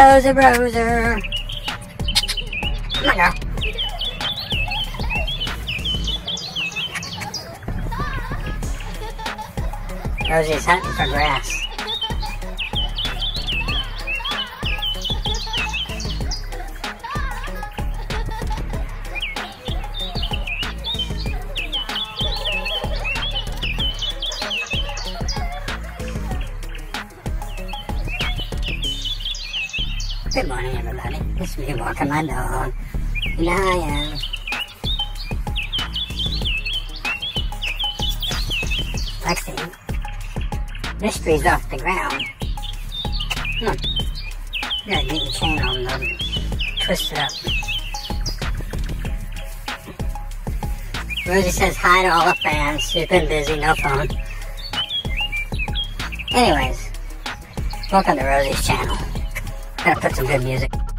Rosa, Rosa. Come on, girl. Rosey's hunting for grass. Good morning, everybody. It's me walking my dog. How I am. Lexi, mystery's off the ground. Hmm. Gotta get the chain on them. Twist it up. Rosey says hi to all the fans. She's been busy, no phone. Anyways, welcome to Rosey's channel. Put some good music.